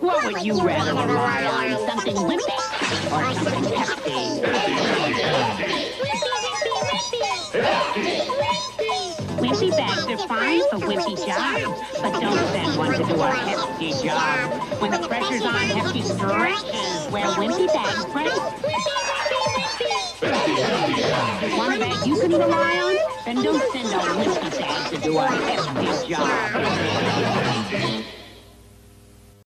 What would you rather rely on? Something wimpy or something hefty? Wimpy bags are fine for wimpy jobs, but don't send one to do a hefty job. When the pressure's on, hefty stretches where wimpy bags break. One bag you can rely on? Then don't send a wimpy bag to do a hefty job.